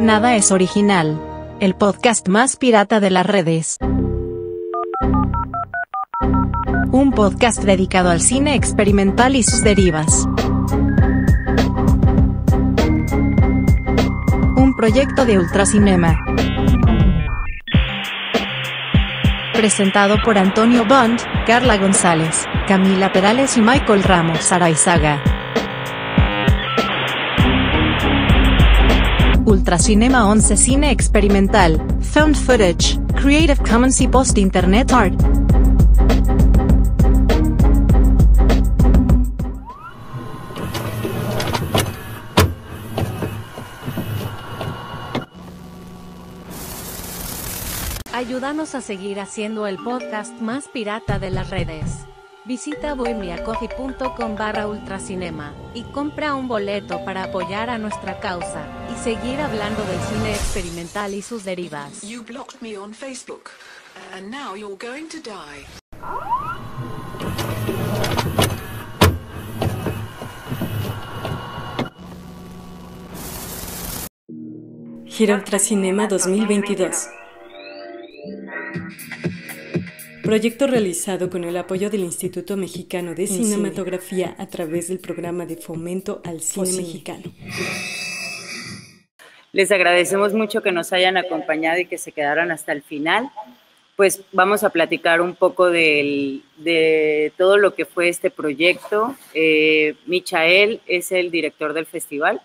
Nada es original. El podcast más pirata de las redes. Un podcast dedicado al cine experimental y sus derivas. Un proyecto de Ultracinema. Presentado por Antonio Bond, Carla González, Camila Perales y Michael Ramos Araizaga. Ultracinema 11 Cine Experimental, Found Footage, Creative Commons y Post Internet Art. Ayúdanos a seguir haciendo el podcast más pirata de las redes. Visita bohemiacoffee.com barra ultracinema y compra un boleto para apoyar a nuestra causa y seguir hablando del cine experimental y sus derivas. You blocked me on Facebook, and now you're going to die. Gira Ultracinema 2022. Proyecto realizado con el apoyo del Instituto Mexicano de Cinematografía a través del programa de fomento al cine mexicano. Les agradecemos mucho que nos hayan acompañado y que se quedaran hasta el final. Pues vamos a platicar un poco del- de todo lo que fue este proyecto. Eh, Michael es el director del festival.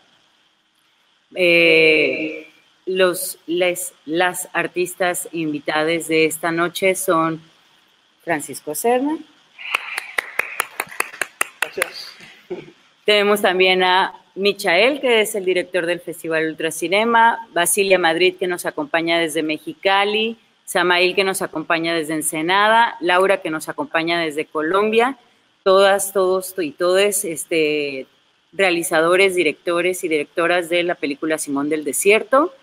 Eh, los, les- las artistas invitadas de esta noche son Francisco Serna. Tenemos también a Michael, que es el director del Festival Ultracinema, Basilia Madrid, que nos acompaña desde Mexicali, Samail, que nos acompaña desde Ensenada, Laura, que nos acompaña desde Colombia, todas, todos y todes, este, realizadores, directores y directoras de la película Simón del Desierto.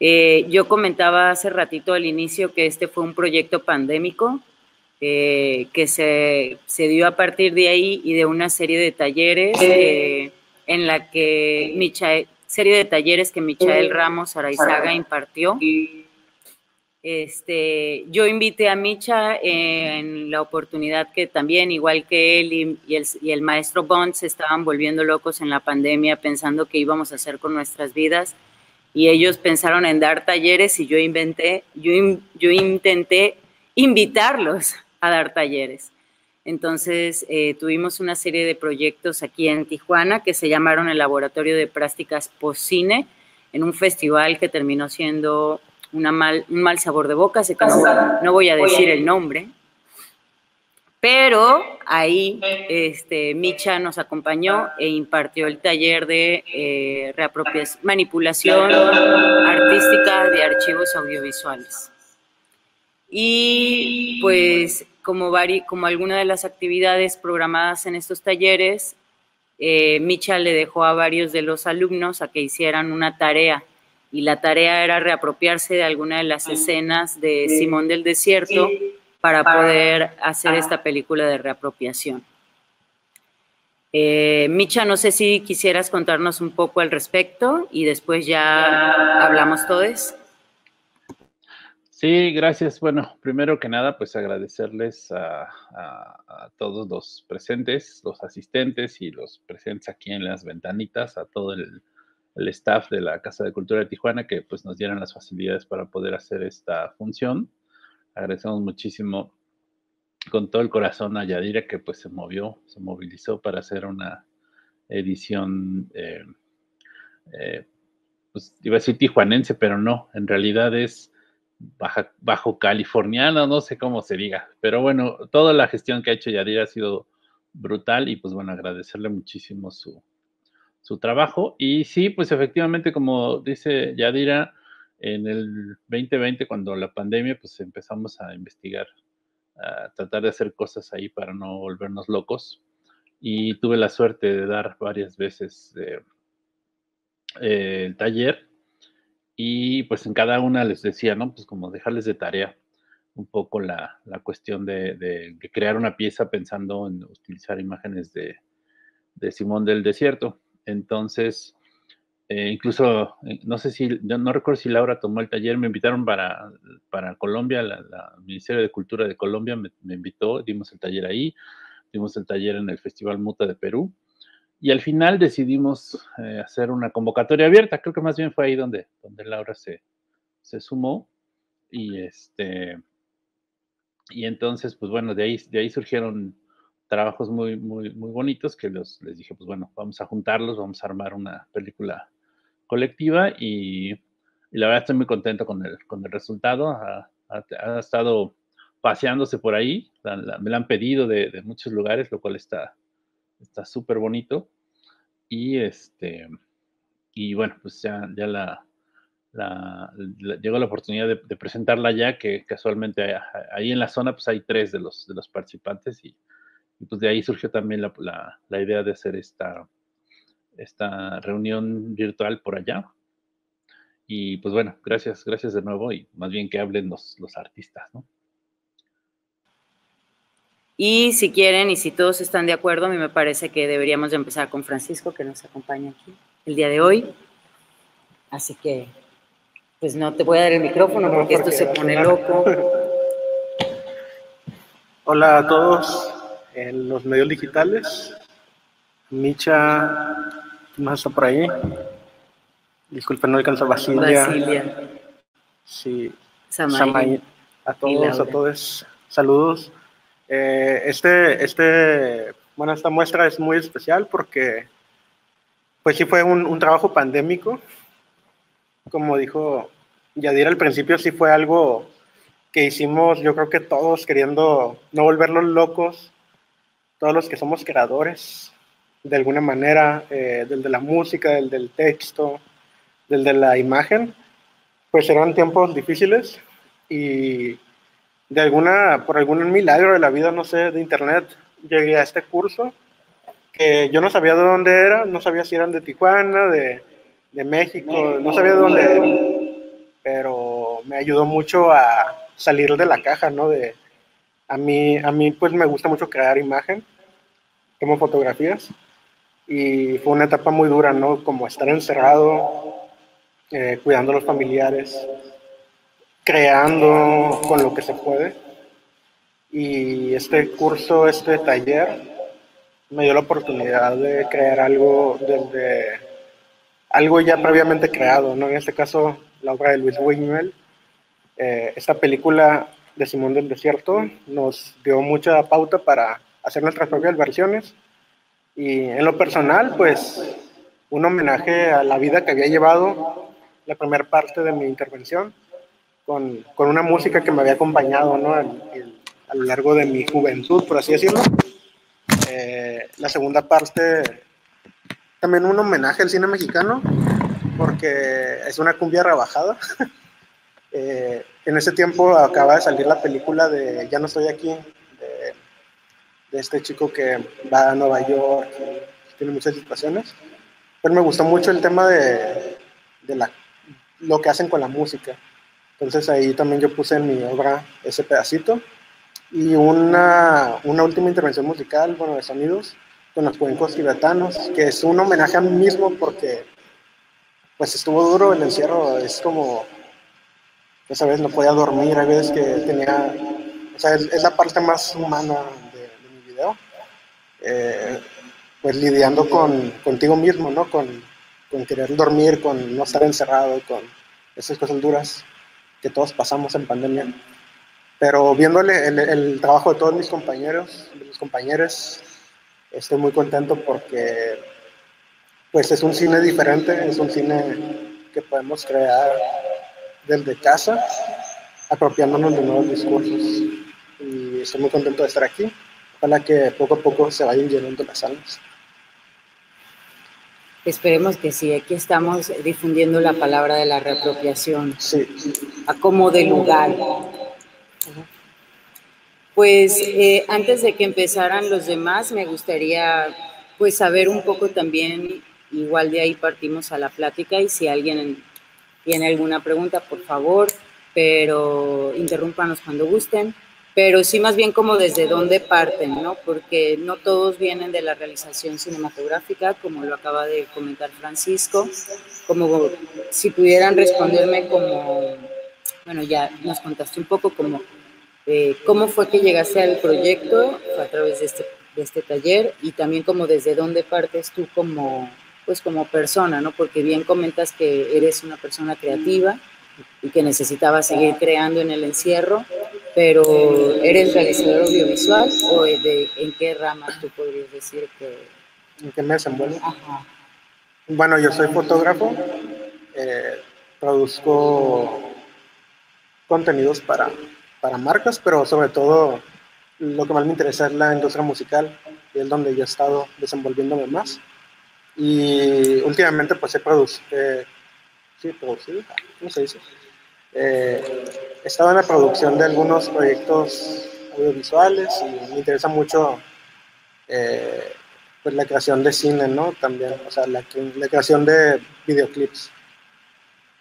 Eh, yo comentaba hace ratito al inicio que este fue un proyecto pandémico eh, que se, se dio a partir de ahí y de una serie de talleres eh, en la que Michael, serie de talleres que Michael Ramos Araizaga impartió. Este, yo invité a Micha en la oportunidad que también, igual que él y, y el, y el maestro Bond, se estaban volviendo locos en la pandemia pensando qué íbamos a hacer con nuestras vidas. Y ellos pensaron en dar talleres y yo inventé, yo, yo intenté invitarlos a dar talleres. Entonces eh, tuvimos una serie de proyectos aquí en Tijuana que se llamaron el Laboratorio de Prácticas Postcine en un festival que terminó siendo una mal, un mal sabor de boca, así que no, voy a decir el nombre. Pero ahí este, Micha nos acompañó e impartió el taller de eh, manipulación artística de archivos audiovisuales. Y pues como, vari, como alguna de las actividades programadas en estos talleres, eh, Micha le dejó a varios de los alumnos a que hicieran una tarea. Y la tarea era reapropiarse de alguna de las escenas de Simón del Desierto para poder hacer esta película de reapropiación. Eh, Micha, no sé si quisieras contarnos un poco al respecto y después ya. hablamos todos. Sí, gracias. Bueno, primero que nada, pues agradecerles a, todos los presentes, los asistentes y los presentes aquí en las ventanitas, a todo el, staff de la Casa de Cultura de Tijuana que pues nos dieran las facilidades para poder hacer esta función. Agradecemos muchísimo con todo el corazón a Yadira que pues se movió, se movilizó para hacer una edición, eh, eh, pues iba a decir tijuanense, pero no, en realidad es bajo californiano, no sé cómo se diga, pero bueno, toda la gestión que ha hecho Yadira ha sido brutal y pues bueno, agradecerle muchísimo su, su trabajo. Y sí, pues efectivamente, como dice Yadira, en el 2020, cuando la pandemia, pues empezamos a investigar, a tratar de hacer cosas ahí para no volvernos locos. Y tuve la suerte de dar varias veces eh, eh, el taller y pues en cada una les decía, ¿no? Pues como dejarles de tarea un poco la, la cuestión de, de- crear una pieza pensando en utilizar imágenes de, de Simón del Desierto. Entonces, eh, incluso, eh, no sé si, no recuerdo si Laura tomó el taller, me invitaron para, para Colombia, el Ministerio de Cultura de Colombia me, invitó, dimos el taller ahí, dimos el taller en el Festival Muta de Perú, y al final decidimos eh, hacer una convocatoria abierta, creo que más bien fue ahí donde, donde Laura se, se sumó, y este, y entonces, pues bueno, de ahí, de ahí surgieron trabajos muy, muy, muy bonitos que les dije, pues bueno, vamos a juntarlos, vamos a armar una película colectiva y, la verdad estoy muy contento con el, con el resultado. Ha, estado paseándose por ahí, me la han pedido de, muchos lugares, lo cual está súper bonito. Y este, y bueno, pues ya, ya la, llegó la oportunidad de, presentarla ya, que casualmente ahí en la zona pues hay tres de los, de los participantes y, pues de ahí surgió también la, la, idea de hacer esta, esta reunión virtual por allá. Y pues bueno, gracias, gracias de nuevo y más bien que hablen los, los artistas, ¿no? Y si quieren y si todos están de acuerdo, a mí me parece que deberíamos de empezar con Francisco, que nos acompaña aquí el día de hoy. Así que, pues no te voy a dar el micrófono porque esto se pone loco. Hola a todos en los medios digitales. Micha, más está por ahí? Disculpen, no alcanza Basilia. Basilia. Sí. Samaí. A todos, a todos. Saludos. Eh, este, este, bueno, esta muestra es muy especial porque, pues sí fue un, un trabajo pandémico. Como dijo Yadir al principio, sí fue algo que hicimos, yo creo que todos queriendo no volvernos locos, todos los que somos creadores, de alguna manera, eh, del de la música, del del texto, del de la imagen, pues eran tiempos difíciles y de alguna, por algún milagro de la vida, no sé, de internet, llegué a este curso que yo no sabía de dónde era, no sabía si eran de Tijuana, de, de México, no sabía de dónde era, pero me ayudó mucho a salir de la caja, ¿no? De, a mí, a mí pues me gusta mucho crear imagen, tomo fotografías y fue una etapa muy dura, ¿no? Como estar encerrado, eh, cuidando a los familiares, creando con lo que se puede. Y este curso, este taller, me dio la oportunidad de crear algo desde algo ya previamente creado, ¿no? En este caso, la obra de Luis Buñuel. Eh, esta película de Simón del Desierto nos dio mucha pauta para hacer nuestras propias versiones y en lo personal, pues un homenaje a la vida que había llevado la primera parte de mi intervención, con, con una música que me había acompañado ¿no? a lo largo de mi juventud, por así decirlo. Eh, la segunda parte, también un homenaje al cine mexicano, porque es una cumbia rebajada. eh, en ese tiempo acaba de salir la película de Ya no estoy aquí, de este chico que va a Nueva York, tiene muchas situaciones. Pero me gustó mucho el tema de, de la, lo que hacen con la música. Entonces ahí también yo puse en mi obra ese pedacito. Y una, una última intervención musical, bueno, de sonidos, con los cuencos tibetanos, que es un homenaje a mí mismo porque pues estuvo duro el encierro, es como, esa vez no podía dormir, hay veces que tenía, o sea, es la parte más humana eh, pues lidiando con, contigo mismo, ¿no? Con, con, querer dormir, con no estar encerrado, con esas cosas duras que todos pasamos en pandemia. Pero viéndole el, el trabajo de todos mis compañeros, de mis compañeros, estoy muy contento porque pues es un cine diferente, es un cine que podemos crear desde casa, apropiándonos de nuevos discursos. Y estoy muy contento de estar aquí para que poco a poco se vayan llenando las almas. Esperemos que sí, aquí estamos difundiendo la palabra de la reapropiación. Sí. A como de lugar. Pues eh, antes de que empezaran los demás, me gustaría pues saber un poco también, igual de ahí partimos a la plática y si alguien tiene alguna pregunta, por favor, pero interrúmpanos cuando gusten pero sí más bien como desde dónde parten, ¿no? Porque no todos vienen de la realización cinematográfica, como lo acaba de comentar Francisco, como si pudieran responderme como, bueno, ya nos contaste un poco como eh, cómo fue que llegaste al proyecto a través de este, de este taller y también como desde dónde partes tú como, pues como persona, ¿no? Porque bien comentas que eres una persona creativa y que necesitaba seguir creando en el encierro, pero ¿eres realizador audiovisual o de, en qué rama tú podrías decir que... ¿En qué me desenvuelvo? Bueno, yo soy fotógrafo, eh, produzco contenidos para, para marcas, pero sobre todo lo que más me interesa es la industria musical, y es donde yo he estado desenvolviéndome más. Y últimamente pues he producido, eh, sí, producido, ¿cómo se dice? Eh, he estado en la producción de algunos proyectos audiovisuales y me interesa mucho eh, pues la creación de cine, ¿no? También, o sea, la, creación de videoclips.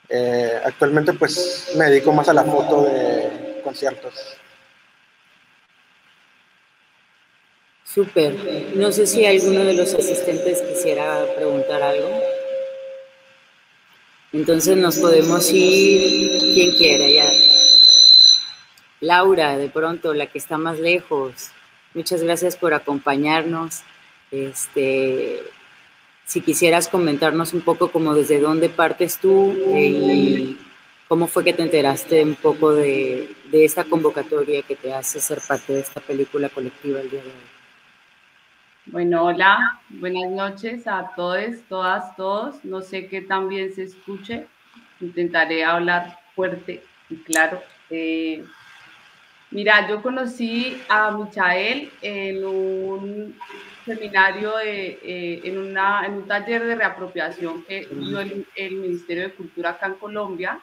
Eh, actualmente pues me dedico más a la foto de conciertos. Súper. No sé si alguno de los asistentes quisiera preguntar algo. Entonces nos podemos ir, quien quiera, ya. Laura, de pronto, la que está más lejos. Muchas gracias por acompañarnos. Este, si quisieras comentarnos un poco como desde dónde partes tú eh, y cómo fue que te enteraste un poco de, de esta convocatoria que te hace ser parte de esta película colectiva el día de hoy. Bueno, hola, buenas noches a todos, todas, todos. No sé qué tan bien se escuche. Intentaré hablar fuerte y claro. Eh, mira, yo conocí a Michael en un seminario, de, eh, en, una, en un taller de reapropiación que dio el, Ministerio de Cultura acá en Colombia.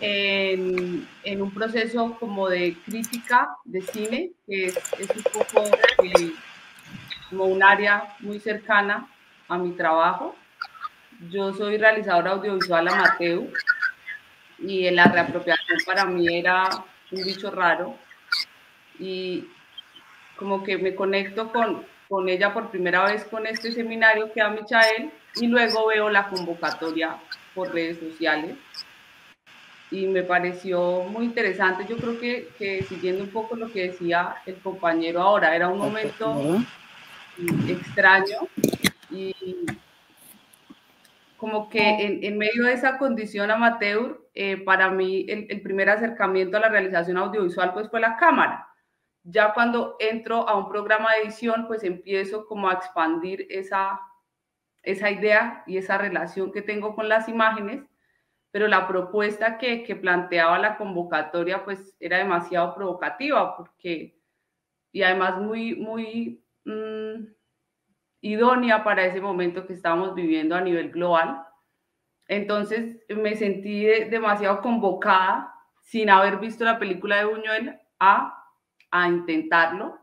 En, un proceso como de crítica de cine, que es, un poco eh, como un área muy cercana a mi trabajo. Yo soy realizadora audiovisual amateur y la reapropiación para mí era un bicho raro y como que me conecto con, con ella por primera vez con este seminario que da Michael y luego veo la convocatoria por redes sociales y me pareció muy interesante. Yo creo que, que siguiendo un poco lo que decía el compañero ahora, era un momento extraño y como que en, en medio de esa condición amateur, eh, para mí el, el, primer acercamiento a la realización audiovisual pues fue la cámara. Ya cuando entro a un programa de edición, pues empiezo como a expandir esa, esa idea y esa relación que tengo con las imágenes, pero la propuesta que, que planteaba la convocatoria pues era demasiado provocativa porque, y además muy, muy idónea para ese momento que estábamos viviendo a nivel global. Entonces me sentí demasiado convocada sin haber visto la película de Buñuel a, a intentarlo.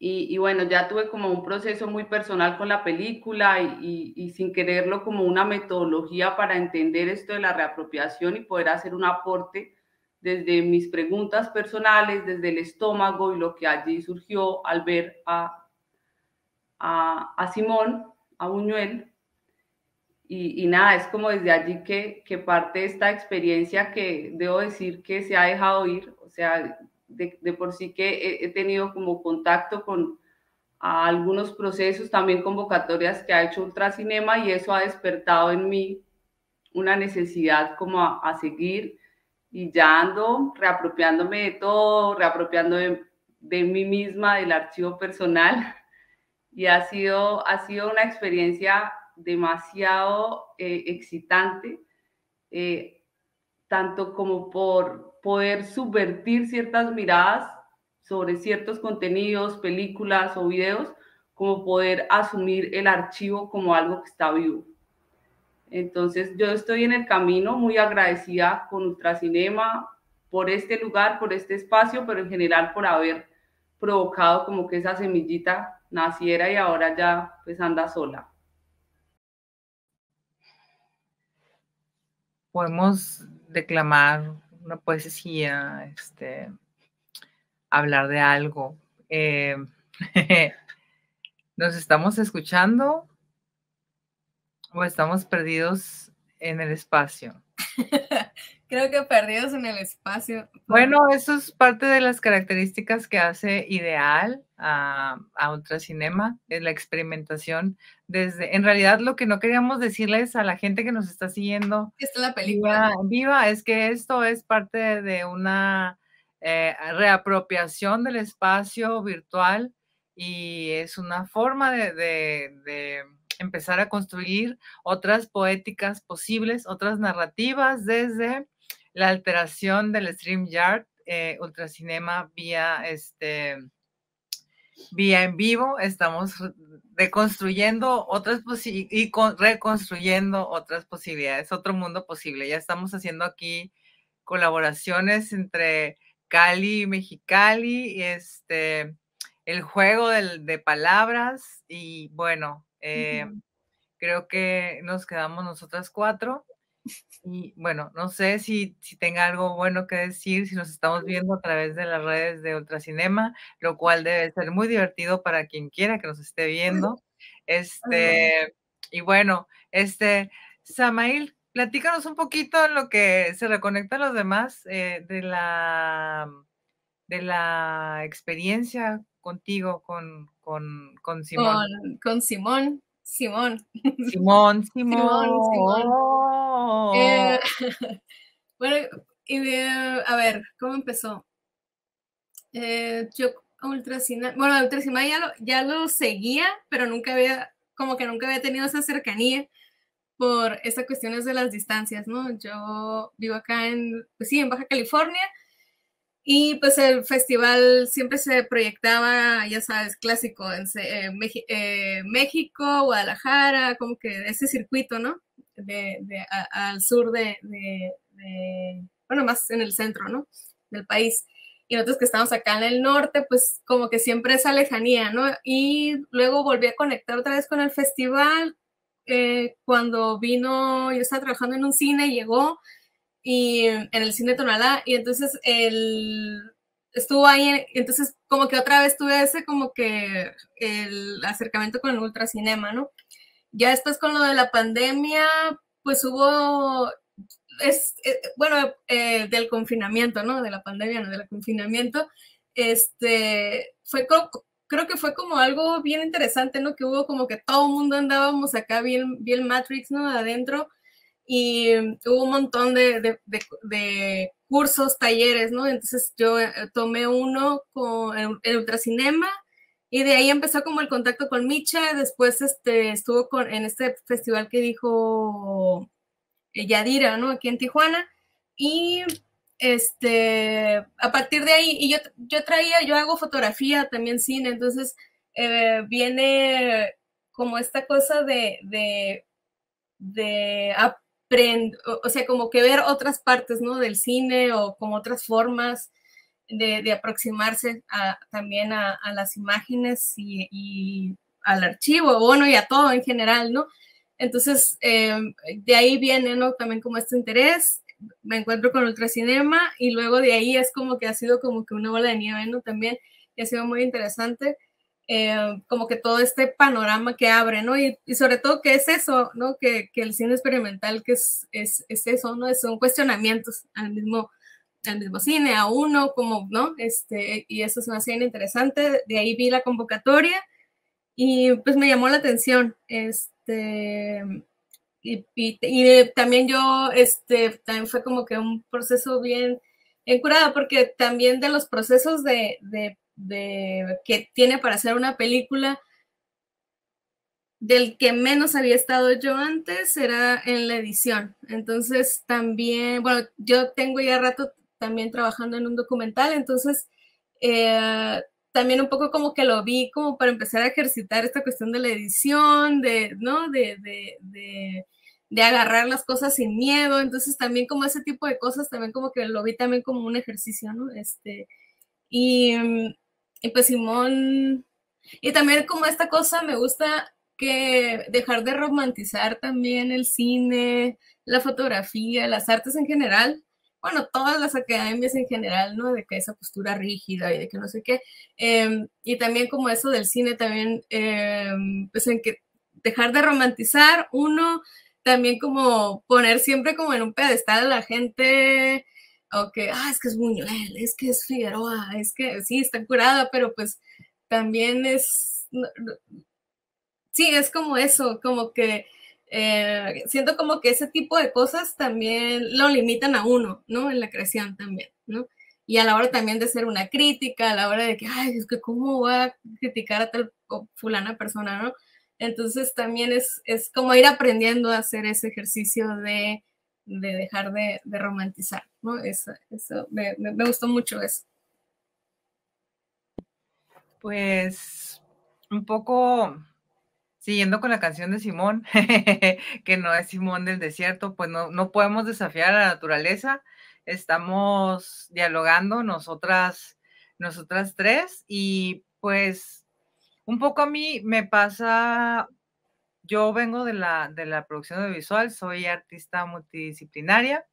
Y, y, bueno, ya tuve como un proceso muy personal con la película y, y, y, sin quererlo como una metodología para entender esto de la reapropiación y poder hacer un aporte desde mis preguntas personales, desde el estómago y lo que allí surgió al ver a, a, Simón, a Buñuel. Y, y, nada, es como desde allí que, que, parte esta experiencia que debo decir que se ha dejado ir, o sea, de, por sí que he, tenido como contacto con algunos procesos, también convocatorias que ha hecho Ultracinema y eso ha despertado en mí una necesidad como a, seguir y ya ando reapropiándome de todo, reapropiando de, de mí misma, del archivo personal. Y ha sido, ha sido una experiencia demasiado eh, excitante, eh, tanto como por poder subvertir ciertas miradas sobre ciertos contenidos, películas o videos, como poder asumir el archivo como algo que está vivo. Entonces yo estoy en el camino muy agradecida con Ultracinema por este lugar, por este espacio, pero en general por haber provocado como que esa semillita naciera y ahora ya pues anda sola. Podemos declamar una poesía, este, hablar de algo. Eh, nos estamos escuchando O estamos perdidos en el espacio. Creo que perdidos en el espacio. Bueno, eso es parte de las características que hace ideal a, a Ultracinema, es la experimentación desde, en realidad lo que no queríamos decirles a la gente que nos está siguiendo. Esta es la película. Viva, es que esto es parte de una eh, reapropiación del espacio virtual y es una forma de empezar a construir otras poéticas posibles, otras narrativas desde la alteración del StreamYard eh, Ultracinema vía este vía en vivo, estamos reconstruyendo otras y reconstruyendo otras posibilidades, otro mundo posible. Ya estamos haciendo aquí colaboraciones entre Cali y Mexicali, este, el juego de palabras y bueno, eh, creo que nos quedamos nosotras cuatro. Y bueno, no sé si, si tenga algo bueno que decir, si nos estamos viendo a través de las redes de Ultracinema, lo cual debe ser muy divertido para quien quiera que nos esté viendo. Este, y bueno, este, Samail, platícanos un poquito en lo que se reconecta a los demás eh, de la de la experiencia contigo, con, con, con Simón. Con, Simón, Simón. Simón, Simón. Simón, eh, bueno, a ver, ¿cómo empezó? Eh, yo Ultracina, bueno, Ultracina ya lo, ya lo seguía, pero nunca había, como que nunca había tenido esa cercanía por esas cuestiones de las distancias, ¿no? Yo vivo acá en, pues sí, en Baja California, y pues el festival siempre se proyectaba, ya sabes, clásico en eh, eh, México, Guadalajara, como que ese circuito, ¿no? De, al sur de, bueno, más en el centro, ¿no? Del país. Y nosotros que estamos acá en el norte, pues como que siempre esa lejanía, ¿no? Y luego volví a conectar otra vez con el festival. Eh, cuando vino, yo estaba trabajando en un cine, llegó y en el cine Tonalá, y entonces él estuvo ahí, entonces como que otra vez tuve ese como que el acercamiento con el ultracinema, ¿no? Ya después con lo de la pandemia, pues hubo, es, eh, bueno, eh, del confinamiento, ¿no? De la pandemia, no del confinamiento, este, fue creo que fue como algo bien interesante, ¿no? Que hubo como que todo el mundo andábamos acá bien, bien Matrix, ¿no? Adentro y hubo un montón de, de, cursos, talleres, ¿no? Entonces yo eh, tomé uno con el, Ultracinema y de ahí empezó como el contacto con Micha, después este, estuvo con, en este festival que dijo eh, Yadira, ¿no? Aquí en Tijuana y este, a partir de ahí, y yo, yo traía, yo hago fotografía, también cine, entonces eh, viene como esta cosa de, de, de o sea, como que ver otras partes, ¿no? Del cine o como otras formas de, aproximarse también a, las imágenes y, al archivo, bueno, y a todo en general, ¿no? Entonces, em, de ahí viene, ¿no? También como este interés, me encuentro con Ultracinema y luego de ahí es como que ha sido como que una bola de nieve, ¿no? También, y ha sido muy interesante. Eh, como que todo este panorama que abre, ¿no? Y, sobre todo que es eso, ¿no? Que, que el cine experimental, que es, es, es, eso, ¿no? Son cuestionamientos al mismo, al mismo cine, a uno, como, ¿no? Este, y eso es una escena interesante, de ahí vi la convocatoria y pues me llamó la atención, este, y, y, también yo, este, también fue como que un proceso bien, bien curado, porque también de los procesos de, de de, que tiene para hacer una película del que menos había estado yo antes era en la edición. Entonces también, bueno, yo tengo ya rato también trabajando en un documental, entonces eh, también un poco como que lo vi como para empezar a ejercitar esta cuestión de la edición, de, ¿no? De, de, de, agarrar las cosas sin miedo, entonces también como ese tipo de cosas, también como que lo vi también como un ejercicio, ¿no? Este, y pues Simón, y también como esta cosa me gusta que dejar de romantizar también el cine, la fotografía, las artes en general, bueno, todas las academias en general, ¿no? De que esa postura rígida y de que no sé qué. Em, y también como eso del cine también, em, pues en que dejar de romantizar, uno, también como poner siempre como en un pedestal a la gente, o que, ah, es que es Buñuel, es que es Figueroa, es que sí, está curada, pero pues también es, sí, es como eso, como que eh, siento como que ese tipo de cosas también lo limitan a uno, ¿no? En la creación también, ¿no? Y a la hora también de ser una crítica, a la hora de que, ay, es que cómo voy a criticar a tal fulana persona, ¿no? Entonces también es, es como ir aprendiendo a hacer ese ejercicio de, de dejar de, de, romantizar, ¿no? Eso, eso me, me, me gustó mucho eso. Pues un poco siguiendo con la canción de Simón, que no es Simón del desierto, pues no, no podemos desafiar a la naturaleza. Estamos dialogando nosotras, nosotras tres y pues un poco a mí me pasa, yo vengo de la, de la producción audiovisual, soy artista multidisciplinaria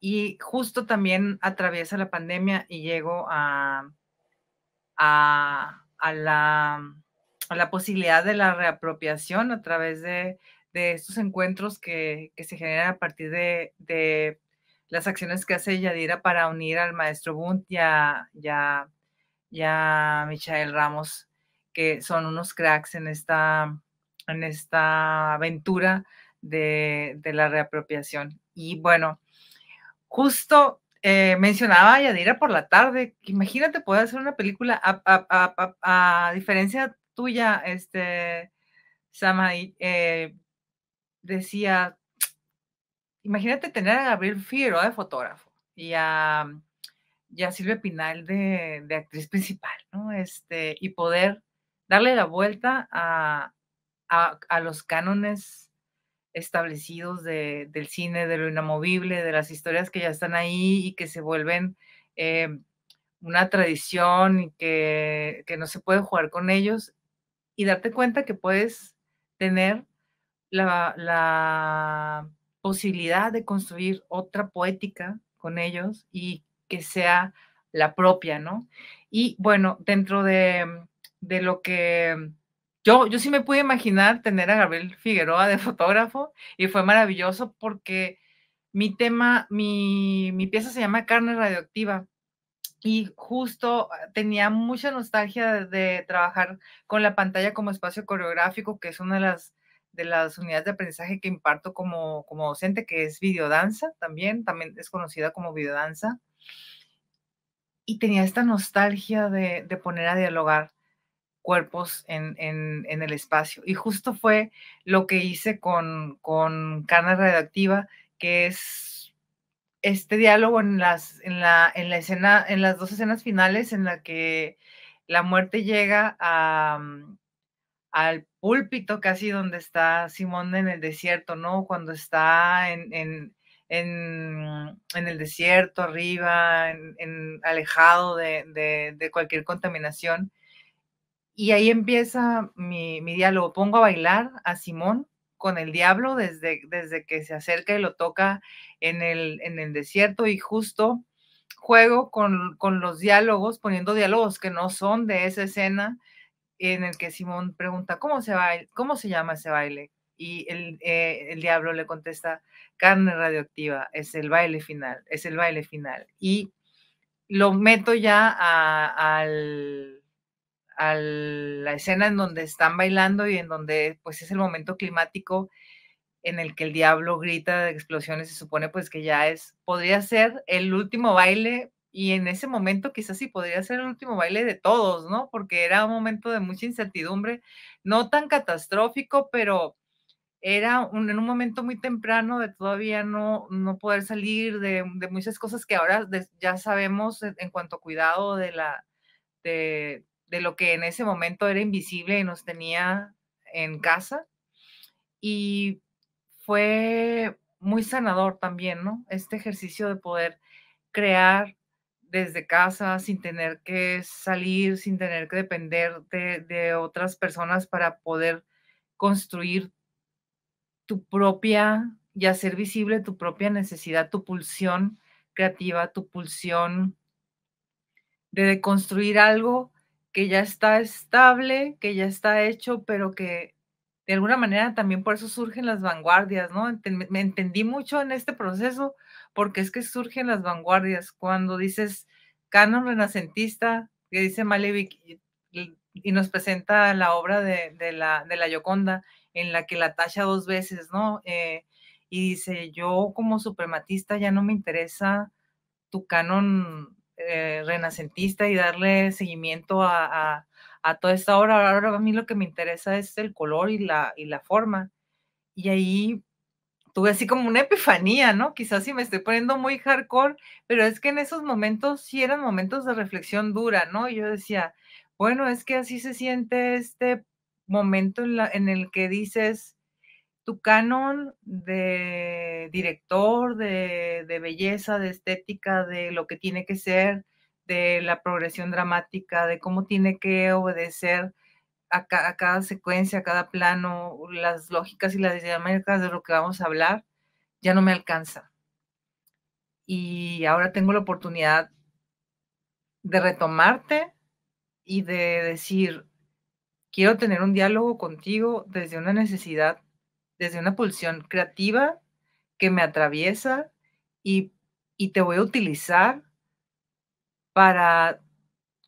y justo también atraviesa la pandemia y llego a, a, a la la posibilidad de la reapropiación a través de, de estos encuentros que, que, se generan a partir de, de, las acciones que hace Yadira para unir al maestro Bunt y a, Michael Ramos, que son unos cracks en esta, en esta aventura de, de la reapropiación. Y bueno, justo eh, mencionaba a Yadira por la tarde, imagínate poder hacer una película a, a, a, a diferencia tuya, este, Sama, eh, decía, imagínate tener a Gabriel Figueroa de fotógrafo y a, y a Silvia Pinal de, de, actriz principal, ¿no? Este, y poder darle la vuelta a, a, a los cánones establecidos de, del cine, de lo inamovible, de las historias que ya están ahí y que se vuelven eh, una tradición y que, que, no se puede jugar con ellos y darte cuenta que puedes tener la, la posibilidad de construir otra poética con ellos y que sea la propia, ¿no? Y bueno, dentro de, de lo que yo, yo sí me pude imaginar tener a Gabriel Figueroa de fotógrafo y fue maravilloso porque mi tema, mi, mi pieza se llama Carne Radioactiva y justo ah, tenía mucha nostalgia de, trabajar con la pantalla como espacio coreográfico, que es una de las, de las unidades de aprendizaje que imparto como, como docente, que es videodanza también, también es conocida como videodanza. Y tenía esta nostalgia de, de poner a dialogar cuerpos en, en, en, el espacio. Y justo fue lo que hice con, con Carne Redactiva, que es este diálogo en las, en la, en la escena, en las dos escenas finales en la que la muerte llega mm, al púlpito casi donde está Simón en el desierto, ¿no? Cuando está en, en, en, en el desierto, arriba, en, alejado de, de, de, cualquier contaminación. Y ahí empieza mi, mi diálogo. Pongo a bailar a Simón con el diablo desde, desde que se acerca y lo toca en el, en el desierto y justo juego con, con, los diálogos, poniendo diálogos que no son de esa escena en el que Simón pregunta, ¿cómo se, cómo se llama ese baile? Y el, eh, el diablo le contesta, carne radioactiva, es el baile final, es el baile final. Y lo meto ya a, al, a la escena en donde están bailando y en donde pues es el momento climático en el que el diablo grita de explosiones, se supone pues que ya es, podría ser el último baile y en ese momento quizás sí podría ser el último baile de todos, ¿no? Porque era un momento de mucha incertidumbre, no tan catastrófico, pero era un, en un momento muy temprano de todavía no, no poder salir de, de muchas cosas que ahora de, ya sabemos en, cuanto a cuidado de la, de, de lo que en ese momento era invisible y nos tenía en casa. Y fue muy sanador también, ¿no? Este ejercicio de poder crear desde casa sin tener que salir, sin tener que depender de, de otras personas para poder construir tu propia y hacer visible tu propia necesidad, tu pulsión creativa, tu pulsión de construir algo que ya está estable, que ya está hecho, pero que de alguna manera también por eso surgen las vanguardias, ¿no? Me entendí mucho en este proceso porque es que surgen las vanguardias. Cuando dices canon renacentista, que dice Malevich, y, nos presenta la obra de, la, de la Yoconda, en la que la tacha dos veces, ¿no? Eh, y dice, yo como suprematista ya no me interesa tu canon eh, renacentista y darle seguimiento a, toda esta obra. Ahora a mí lo que me interesa es el color y la, y la forma. Y ahí tuve así como una epifanía, ¿no? Quizás sí me estoy poniendo muy hardcore, pero es que en esos momentos sí eran momentos de reflexión dura, ¿no? yo decía, bueno, es que así se siente este momento en, la, en el que dices, tu canon de director, de, belleza, de estética, de lo que tiene que ser, de la progresión dramática, de cómo tiene que obedecer a, cada secuencia, a cada plano, las lógicas y las dinámicas de lo que vamos a hablar, ya no me alcanza. Y ahora tengo la oportunidad de retomarte y de decir, quiero tener un diálogo contigo desde una necesidad desde una pulsión creativa que me atraviesa y, te voy a utilizar para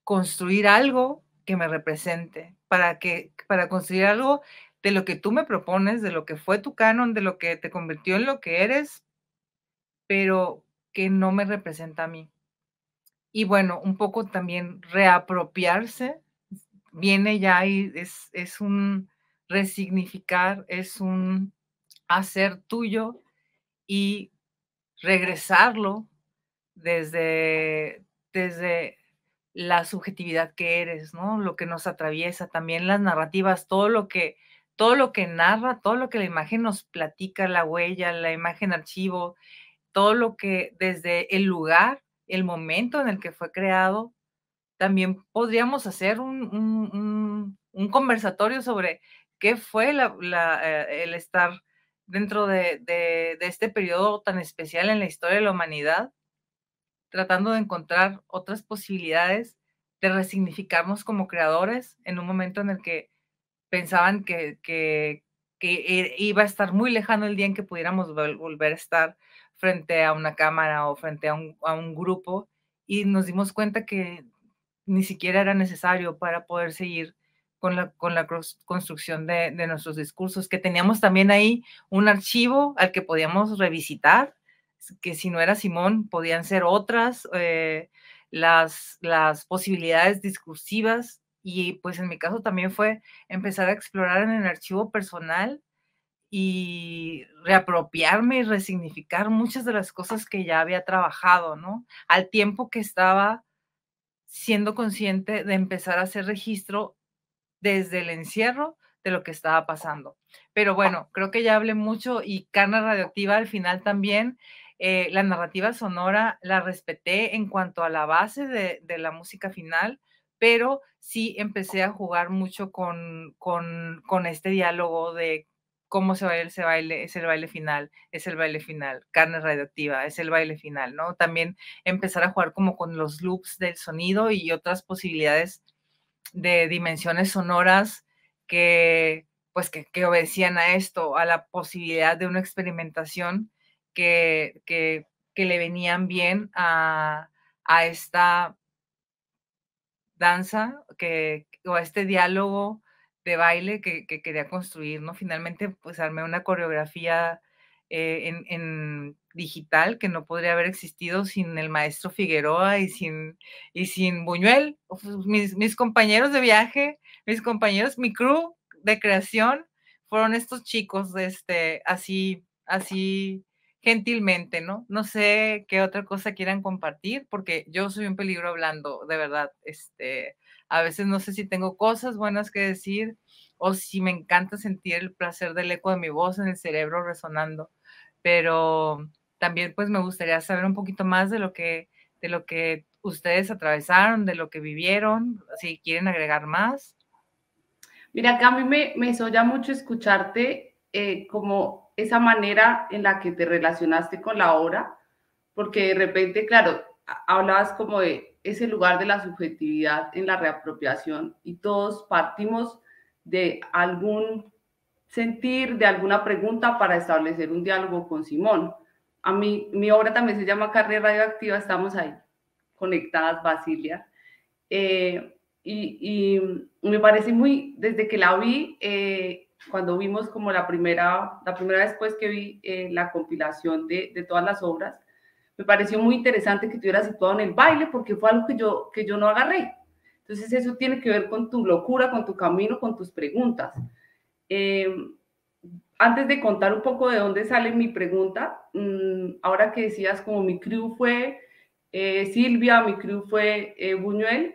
construir algo que me represente, para, que, para construir algo de lo que tú me propones, de lo que fue tu canon, de lo que te convirtió en lo que eres, pero que no me representa a mí. Y bueno, un poco también reapropiarse, viene ya y es, es un, resignificar es un hacer tuyo y regresarlo desde, desde la subjetividad que eres, ¿no? Lo que nos atraviesa, también las narrativas, todo lo que, todo lo que narra, todo lo que la imagen nos platica, la huella, la imagen archivo, todo lo que desde el lugar, el momento en el que fue creado, también podríamos hacer un, un conversatorio sobre qué fue eh, el estar dentro de, este periodo tan especial en la historia de la humanidad, tratando de encontrar otras posibilidades de resignificarnos como creadores en un momento en el que pensaban que, que, iba a estar muy lejano el día en que pudiéramos volver a estar frente a una cámara o frente a un, a un grupo y nos dimos cuenta que ni siquiera era necesario para poder seguir con la, con la construcción de, nuestros discursos, que teníamos también ahí un archivo al que podíamos revisitar, que si no era Simón, podían ser otras eh, las, las posibilidades discursivas. Y pues en mi caso también fue empezar a explorar en el archivo personal y reapropiarme y resignificar muchas de las cosas que ya había trabajado, ¿no? Al tiempo que estaba siendo consciente de empezar a hacer registro desde el encierro de lo que estaba pasando. Pero bueno, creo que ya hablé mucho y carne radioactiva al final también. Eh, la narrativa sonora la respeté en cuanto a la base de, la música final, pero sí empecé a jugar mucho con, con, con este diálogo de cómo se baila ese baile, es el baile final, es el baile final, carne radioactiva, es el baile final, ¿no? También empezar a jugar como con los loops del sonido y otras posibilidades de dimensiones sonoras que pues que, obedecían a esto, a la posibilidad de una experimentación que, que, le venían bien a, esta danza que, o a este diálogo de baile que, quería construir, ¿no? Finalmente, pues armé una coreografía eh, en, digital que no podría haber existido sin el maestro Figueroa y sin, y sin Buñuel, mis, mis compañeros de viaje, mis compañeros, mi crew de creación fueron estos chicos, este, así, así gentilmente, ¿no? No sé qué otra cosa quieran compartir, porque yo soy un peligro hablando, de verdad, este, a veces no sé si tengo cosas buenas que decir o si me encanta sentir el placer del eco de mi voz en el cerebro resonando pero también pues me gustaría saber un poquito más de lo que, de lo que ustedes atravesaron, de lo que vivieron, si quieren agregar más. Mira, acá a mí me, me soya mucho escucharte eh, como esa manera en la que te relacionaste con la obra, porque de repente, claro, hablabas como de ese lugar de la subjetividad en la reapropiación y todos partimos de algún sentir, de alguna pregunta para establecer un diálogo con Simón. A mí, mi obra también se llama Carrera Radioactiva, estamos ahí conectadas, Basilia. Eh, y, me parece muy, desde que la vi, eh, cuando vimos como la primera, la primera vez pues que vi eh, la compilación de, de, todas las obras, me pareció muy interesante que hubiera situado en el baile porque fue algo que yo, que yo no agarré. Entonces eso tiene que ver con tu locura, con tu camino, con tus preguntas. Antes de contar un poco de dónde sale mi pregunta, mm, ahora que decías como mi crew fue Silvia, mi crew fue Buñuel,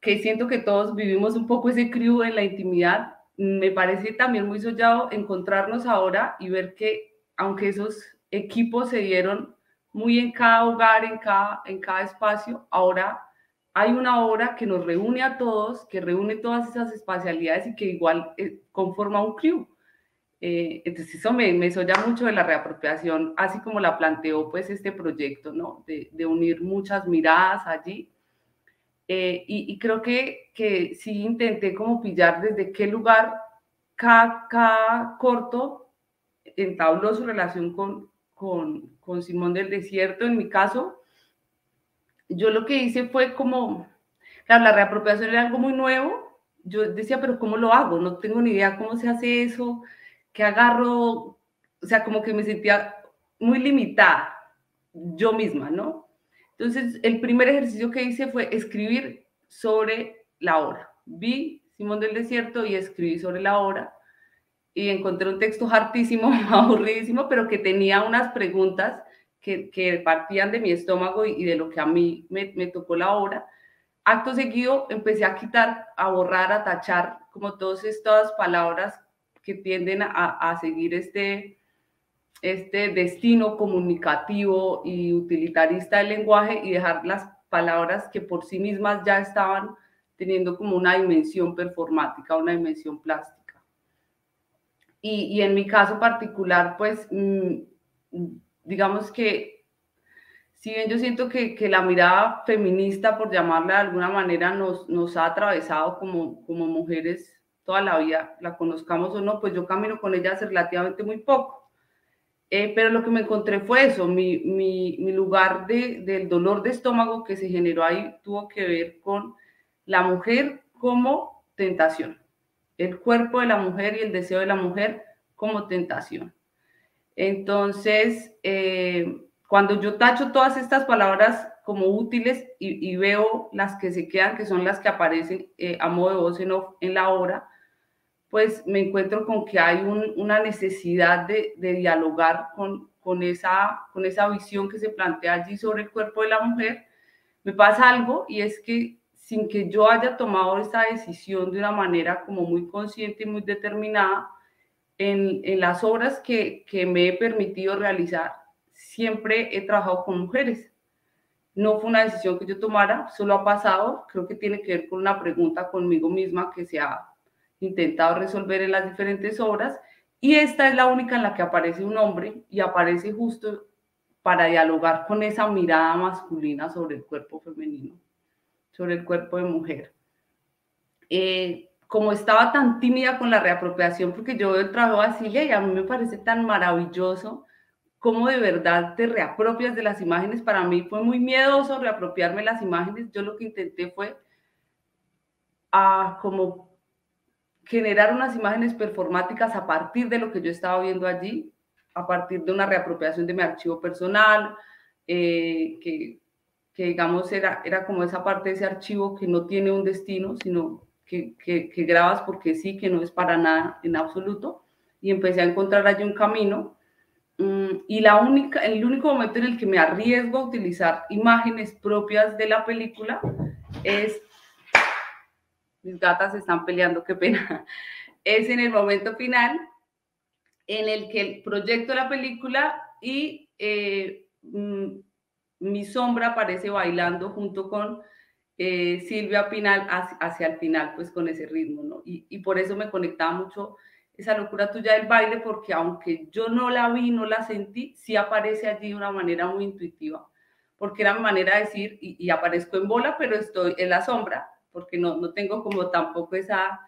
que siento que todos vivimos un poco ese crew en la intimidad. Me parece también muy soñado encontrarnos ahora y ver que aunque esos equipos se dieron muy en cada hogar, en cada, en cada espacio, ahora hay una obra que nos reúne a todos, que reúne todas esas espacialidades y que igual eh, conforma un crew. Eh, entonces eso me, me soña mucho de la reapropiación, así como la planteó pues este proyecto, ¿no? De, de unir muchas miradas allí eh, y, creo que, que sí intenté como pillar desde qué lugar cada, corto entabló su relación con, con, con, Simón del Desierto. En mi caso, yo lo que hice fue como, claro, la reapropiación era algo muy nuevo. Yo decía, pero ¿cómo lo hago? No tengo ni idea cómo se hace eso, qué agarro, o sea, como que me sentía muy limitada yo misma, ¿no? Entonces, el primer ejercicio que hice fue escribir sobre la hora. Vi Simón del Desierto y escribí sobre la hora y encontré un texto hartísimo, aburridísimo, pero que tenía unas preguntas que, partían de mi estómago y, de lo que a mí me, tocó la hora. Acto seguido empecé a quitar, a borrar, a tachar como todas estas palabras que tienden a, a seguir este, este destino comunicativo y utilitarista del lenguaje y dejar las palabras que por sí mismas ya estaban teniendo como una dimensión performática, una dimensión plástica. Y, en mi caso particular, pues, mm, digamos que, si bien yo siento que, la mirada feminista, por llamarla de alguna manera, nos, ha atravesado como, mujeres toda la vida, la conozcamos o no, pues yo camino con ella hace relativamente muy poco eh, pero lo que me encontré fue eso, mi, lugar de, del dolor de estómago que se generó ahí tuvo que ver con la mujer como tentación, el cuerpo de la mujer y el deseo de la mujer como tentación. Entonces, eh, cuando yo tacho todas estas palabras como útiles y, veo las que se quedan, que son las que aparecen eh, a modo de voz en, en la obra, pues me encuentro con que hay una necesidad de, dialogar con, esa, con esa visión que se plantea allí sobre el cuerpo de la mujer. Me pasa algo y es que sin que yo haya tomado esa decisión de una manera como muy consciente y muy determinada, en, en las obras que, que me he permitido realizar, siempre he trabajado con mujeres. No fue una decisión que yo tomara, solo ha pasado, creo que tiene que ver con una pregunta conmigo misma que se ha intentado resolver en las diferentes obras y esta es la única en la que aparece un hombre y aparece justo para dialogar con esa mirada masculina sobre el cuerpo femenino, sobre el cuerpo de mujer. Eh, como estaba tan tímida con la reapropiación, porque yo veo el trabajo de Basilia y a mí me parece tan maravilloso cómo de verdad te reapropias de las imágenes. Para mí fue muy miedoso reapropiarme las imágenes. Yo lo que intenté fue a como generar unas imágenes performáticas a partir de lo que yo estaba viendo allí, a partir de una reapropiación de mi archivo personal, eh, que, que, digamos era, era como esa parte de ese archivo que no tiene un destino, sino que, grabas porque sí, que no es para nada en absoluto. Y empecé a encontrar allí un camino. Mm, y la única, el único momento en el que me arriesgo a utilizar imágenes propias de la película es mis gatas se están peleando, qué pena, es en el momento final en el que el proyecto la película y eh, mm, mi sombra aparece bailando junto con eh, Silvia Pinal hacia, el final, pues con ese ritmo, ¿no? Y, y, por eso me conectaba mucho esa locura tuya del baile, porque aunque yo no la vi, no la sentí, sí aparece allí de una manera muy intuitiva, porque era mi manera de decir, y, y aparezco en bola, pero estoy en la sombra, porque no, no tengo como tampoco esa,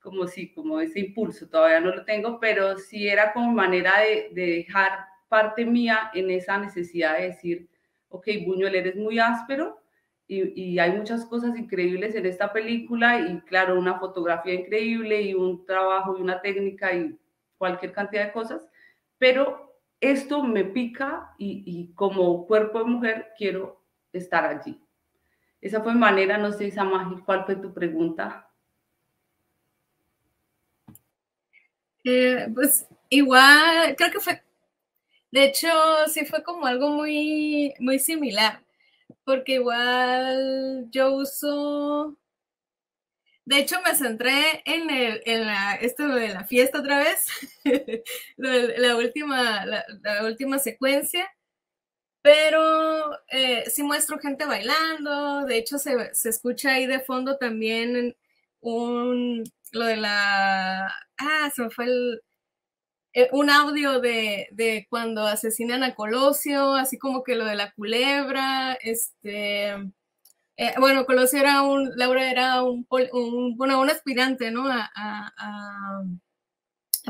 como sí, como ese impulso, todavía no lo tengo, pero sí era como manera de, de dejar parte mía en esa necesidad de decir, ok, Buñuel, eres muy áspero, y, hay muchas cosas increíbles en esta película y claro, una fotografía increíble y un trabajo y una técnica y cualquier cantidad de cosas, pero esto me pica y, como cuerpo de mujer quiero estar allí. Esa fue manera, no sé, Samaj, ¿cuál fue tu pregunta? Eh, pues igual, creo que fue, de hecho, sí fue como algo muy, muy similar porque igual yo uso, de hecho me centré en, el, en la, esto de la fiesta otra vez, la, última, la, última secuencia, pero eh, sí muestro gente bailando, de hecho se, se escucha ahí de fondo también un, lo de la, ah, se me fue el, un audio de, de, cuando asesinan a Colosio, así como que lo de la culebra, este, eh, bueno, Colosio era un, Laura era un, bueno, un aspirante, ¿no? A, a,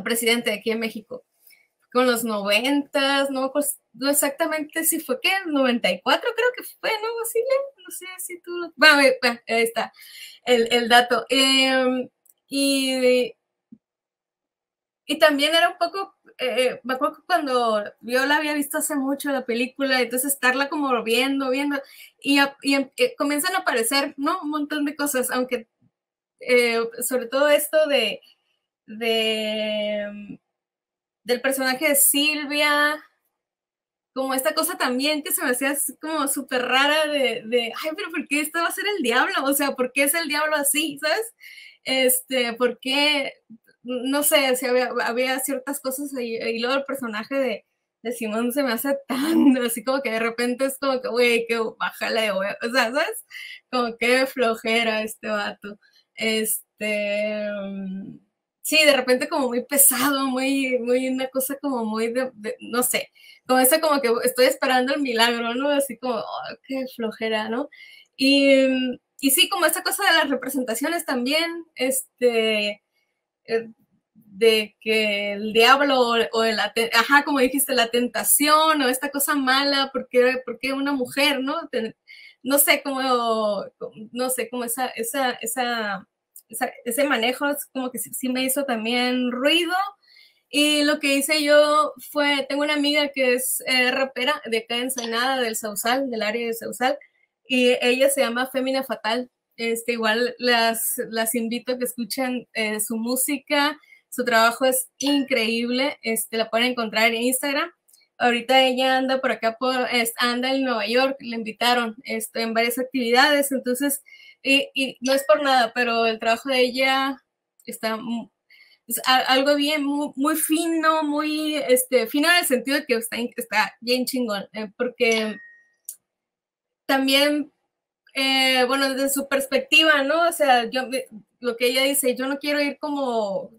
presidente aquí en México. Con los noventas, no, pues, no exactamente si fue que 94 creo que fue, ¿no? Así, no sé si tú ahí está el, el dato. Eh, y y también era un poco, eh, eh, me acuerdo cuando yo la había visto hace mucho la película, entonces estarla como viendo, viendo, y, y em, eh, comienzan a aparecer, ¿no? Un montón de cosas, aunque sobre todo esto de, de, del personaje de Silvia, como esta cosa también que se me hacía como súper rara de, de, ay, pero ¿por qué esto va a ser el diablo? O sea, ¿por qué es el diablo así? ¿Sabes? Este, ¿por qué? No sé, si había, ciertas cosas ahí, y luego el personaje de, de Simón se me hace tan, así como que de repente es como que, güey, que bájale, güey, o sea, ¿sabes? Como que flojera este vato. Este, mm, sí, de repente como muy pesado, muy, muy, una cosa como muy de, no sé, como esa como que estoy esperando el milagro, ¿no? Así como, oh, qué flojera, ¿no? Y, y sí, como esa cosa de las representaciones también, este, de que el diablo o, el, ajá, como dijiste, la tentación o esta cosa mala, porque, porque una mujer, ¿no? no sé cómo, no sé, cómo esa, esa, esa, ese manejo como que sí, me hizo también ruido. Y lo que hice yo fue, tengo una amiga que es eh, rapera de acá en Ensenada, del Sausal, del área de Sausal, y ella se llama Fémina Fatal. Este, igual las, las invito a que escuchen eh, su música, su trabajo es increíble, este, la pueden encontrar en Instagram. Ahorita ella anda por acá, por, anda en Nueva York, le invitaron este, en varias actividades, entonces, y, y, no es por nada, pero el trabajo de ella está es algo bien, muy, fino, muy este, fino en el sentido de que está, está bien chingón, eh, porque también eh, bueno, desde su perspectiva, ¿no? O sea, yo, lo que ella dice, yo no quiero ir como,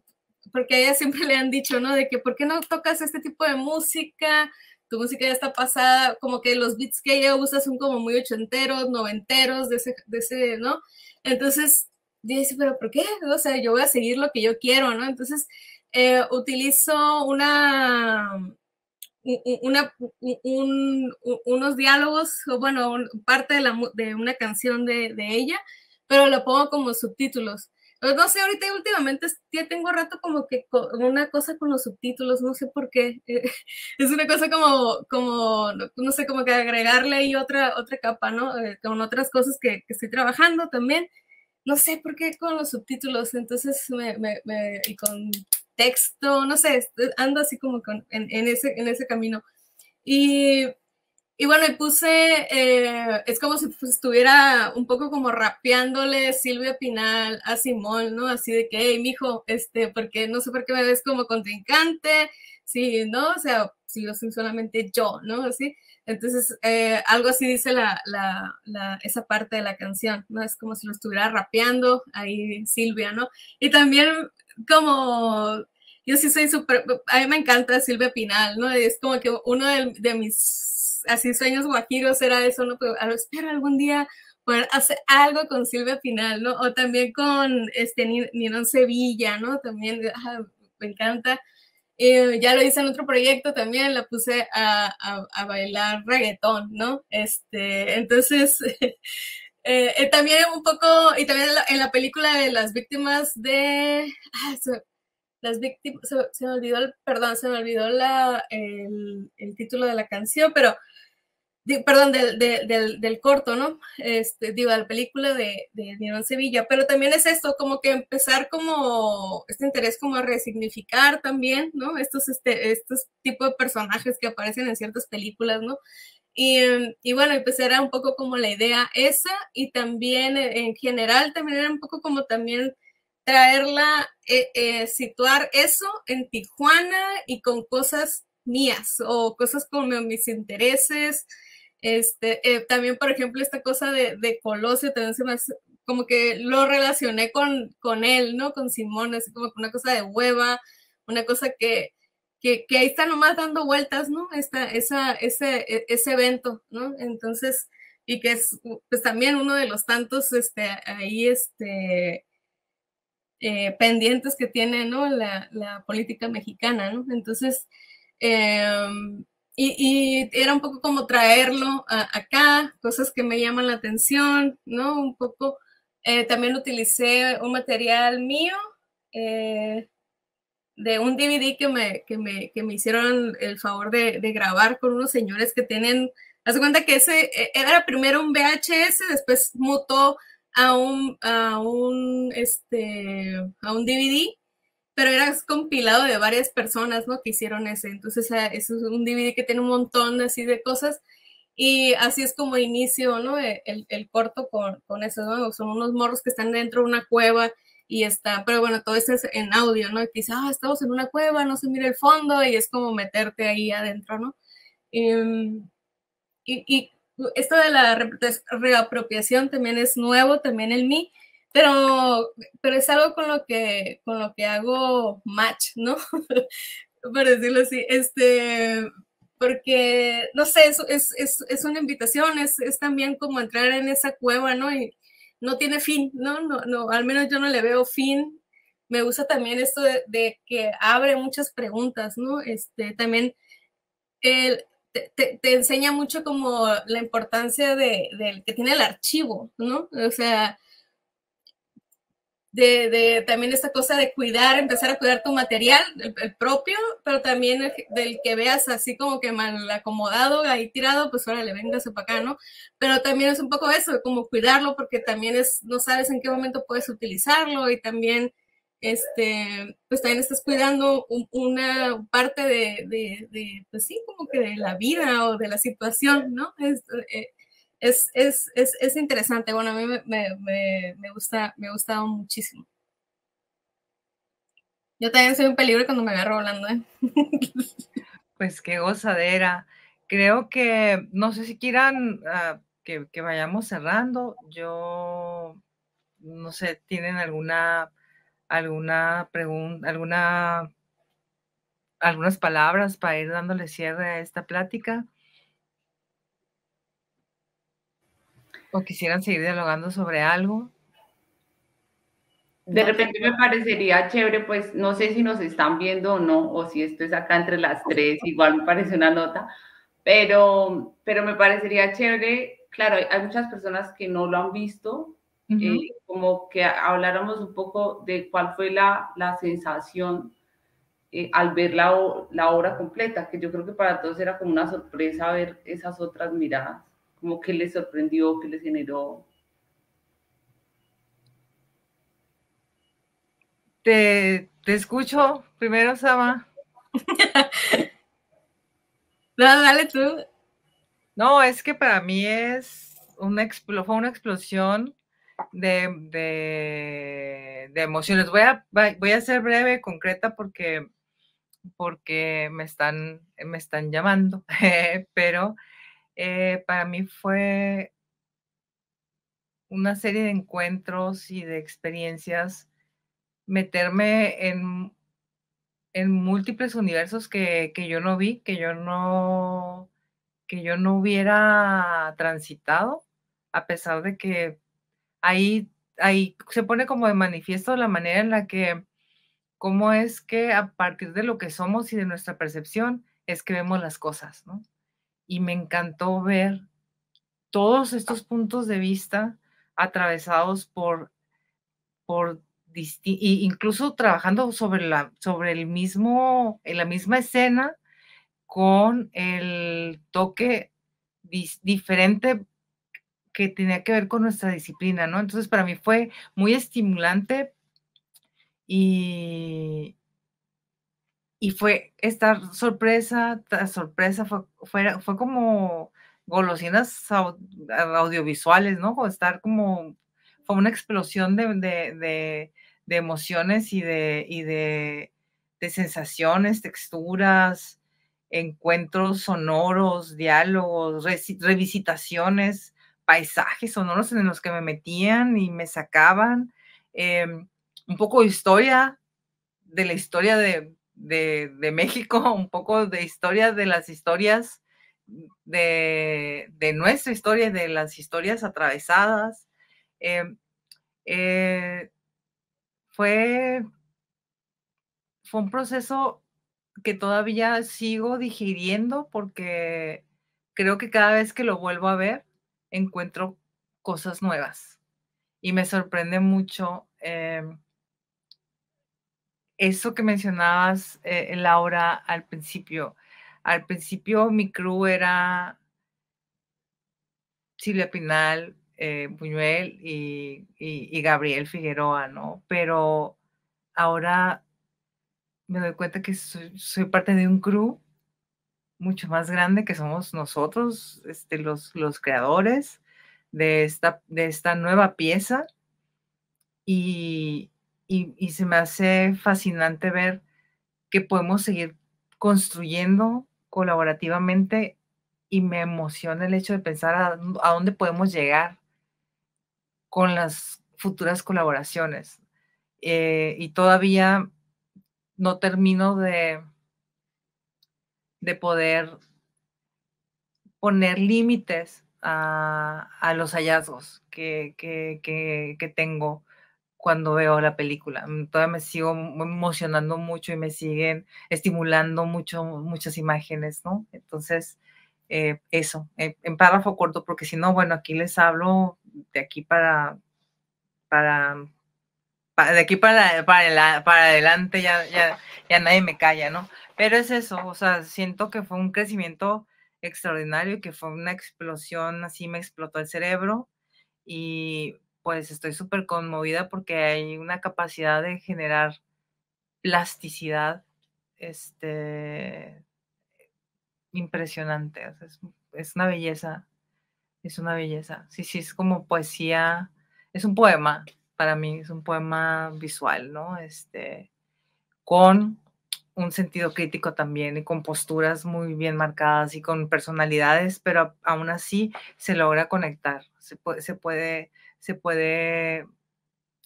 porque a ella siempre le han dicho, ¿no? De que, ¿por qué no tocas este tipo de música? Tu música ya está pasada, como que los beats que ella usa son como muy ochenteros, noventeros, de ese, de ese ¿no? Entonces, dice, pero ¿por qué? O sea, yo voy a seguir lo que yo quiero, ¿no? Entonces, eh, utilizo una, una, unos diálogos, o bueno, parte de, la, de una canción de, de, ella, pero lo pongo como subtítulos. No sé, ahorita últimamente ya tengo rato como que una cosa con los subtítulos, no sé por qué. Es una cosa como, como no sé, como que agregarle ahí otra, otra capa, ¿no? Eh, con otras cosas que, que estoy trabajando también. No sé por qué con los subtítulos, entonces me, me, me y con texto, no sé, ando así como en, ese, en ese camino. Y, y bueno, y puse, eh, es como si pues, estuviera un poco como rapeándole Silvia Pinal a Simón, ¿no? Así de que, hey, mijo, este, porque no sé por qué me ves como contrincante, sí, ¿no? O sea, si lo soy solamente yo, ¿no? Así. Entonces, eh, algo así dice la, la, la, esa parte de la canción, ¿no? Es como si lo estuviera rapeando ahí Silvia, ¿no? Y también como yo sí soy súper, a mí me encanta Silvia Pinal, ¿no? Es como que uno de, mis así sueños guajiros era eso, ¿no? Pero espero algún día poder hacer algo con Silvia Pinal, ¿no? O también con este Ninón Sevilla, ¿no? También me encanta. Eh, ya lo hice en otro proyecto también, la puse a, a, bailar reggaetón, ¿no? Este, entonces, eh, eh, también un poco, y también en la, película de las víctimas de, ah, las víctimas, se, me olvidó, el, perdón, se me olvidó la, el, el título de la canción, pero perdón, del, del, del, corto, ¿no? Este, digo, la película de, de Sevilla, pero también es esto, como que empezar como, este interés como a resignificar también, ¿no? Estos, este, estos tipos de personajes que aparecen en ciertas películas, ¿no? Y, y, bueno, empecé era un poco como la idea esa y también en general también era un poco como también traerla, eh, eh, situar eso en Tijuana y con cosas mías o cosas como mis intereses, este, eh, también, por ejemplo, esta cosa de, de Colosio también se me hace, como que lo relacioné con, con él, ¿no? Con Simón, así como una cosa de hueva, una cosa que, que, ahí está nomás dando vueltas, ¿no? Esta, esa, ese, e, ese evento, ¿no? Entonces, y que es pues también uno de los tantos, este, ahí, este, eh, pendientes que tiene, ¿no? La, la política mexicana, ¿no? Entonces, eh, y, era un poco como traerlo acá, cosas que me llaman la atención, ¿no? Un poco, eh, también utilicé un material mío eh, de un DVD que me, que me, que me hicieron el favor de, de, grabar con unos señores que tienen, haz cuenta que ese e, era primero un VHS, después mutó a un, a un, este, a un DVD pero era compilado de varias personas, ¿no? Que hicieron ese. Entonces, es un DVD que tiene un montón así de cosas. Y así es como inicio, ¿no? E, el, el corto con, con eso, ¿no? Son unos morros que están dentro de una cueva y está, pero bueno, todo eso es en audio, ¿no? que dice, ah, estamos en una cueva, no se mira el fondo y es como meterte ahí adentro, ¿no? Em, y, y, esto de la reapropiación también es nuevo, también en mí, pero, pero es algo con lo que, con lo que hago match, ¿no? Por decirlo así, este, porque, no sé, es, es, es una invitación, es, es, también como entrar en esa cueva, ¿no? Y no tiene fin, ¿no? No, no al menos yo no le veo fin. Me gusta también esto de, que abre muchas preguntas, ¿no? Este, también el, te, enseña mucho como la importancia de, que tiene el archivo, ¿no? O sea, de, también esta cosa de cuidar, empezar a cuidar tu material, el, propio, pero también del que veas así como que mal acomodado, ahí tirado, pues ahora le vengas para acá, ¿no? Pero también es un poco eso, como cuidarlo, porque también es, no sabes en qué momento puedes utilizarlo y también, este, pues también estás cuidando una parte de, de, pues sí, como que de la vida o de la situación, ¿no? Es, eh, es, es, es, es interesante. Bueno, a mí me, me, me, gusta, me ha gustado muchísimo. Yo también soy un peligro cuando me agarro volando. ¿eh? Pues qué gozadera. Creo que, no sé si quieran uh, que, que, vayamos cerrando. Yo, no sé, ¿tienen alguna, alguna pregunta, alguna, algunas palabras para ir dándole cierre a esta plática? o quisieran seguir dialogando sobre algo. De repente me parecería chévere, pues no sé si nos están viendo o no, o si esto es acá entre las tres, igual me parece una nota, pero, pero me parecería chévere, claro, hay muchas personas que no lo han visto, eh, como que habláramos un poco de cuál fue la, la sensación eh, al ver la, la obra completa, que yo creo que para todos era como una sorpresa ver esas otras miradas como que les sorprendió, que les generó. Te, te escucho primero, Sama. no, dale tú. No, es que para mí es una fue una explosión de, de, emociones. Voy a, voy a ser breve, concreta, porque, porque me, están, me están llamando, pero eh, para mí fue una serie de encuentros y de experiencias, meterme en, en múltiples universos que, que, yo no vi, que yo no, que yo no hubiera transitado, a pesar de que ahí, ahí se pone como de manifiesto la manera en la que, cómo es que a partir de lo que somos y de nuestra percepción es que vemos las cosas, ¿no? Y me encantó ver todos estos puntos de vista atravesados por, por incluso trabajando sobre, la, sobre el mismo, en la misma escena con el toque diferente que tenía que ver con nuestra disciplina, ¿no? Entonces para mí fue muy estimulante y, y fue esta sorpresa, sorpresa, fue, fue, fue como golosinas audiovisuales, ¿no? O estar como, fue una explosión de, de, de, emociones y de, y de sensaciones, texturas, encuentros sonoros, diálogos, revisitaciones, paisajes sonoros en los que me metían y me sacaban, em, un poco de historia, de la historia de, México, un poco de historia de las historias de, nuestra historia, de las historias atravesadas. Em, eh, fue, fue un proceso que todavía sigo digiriendo porque creo que cada vez que lo vuelvo a ver encuentro cosas nuevas y me sorprende mucho em, eso que mencionabas, eh, Laura, al principio. Al principio mi crew era Silvia Pinal, eh, Buñuel y, y, Gabriel Figueroa, ¿no? Pero ahora me doy cuenta que soy, parte de un crew mucho más grande que somos nosotros, este, los, los creadores de esta, de esta nueva pieza. Y, y, se me hace fascinante ver que podemos seguir construyendo colaborativamente y me emociona el hecho de pensar a, dónde podemos llegar con las futuras colaboraciones. Eh, y todavía no termino de, de poder poner límites a, los hallazgos que, que, tengo cuando veo la película. Todavía me sigo emocionando mucho y me siguen estimulando mucho, muchas imágenes, ¿no? Entonces, eh, eso, en párrafo corto, porque si no, bueno, aquí les hablo de aquí para, para de aquí para, para adelante ya, ya, ya nadie me calla, ¿no? Pero es eso, o sea, siento que fue un crecimiento extraordinario y que fue una explosión, así me explotó el cerebro y pues estoy súper conmovida porque hay una capacidad de generar plasticidad este, impresionante, es, es una belleza, es una belleza, sí, sí, es como poesía, es un poema, para mí es un poema visual, ¿no? Este, con un sentido crítico también y con posturas muy bien marcadas y con personalidades, pero aún así se logra conectar, se puede, se puede, se puede,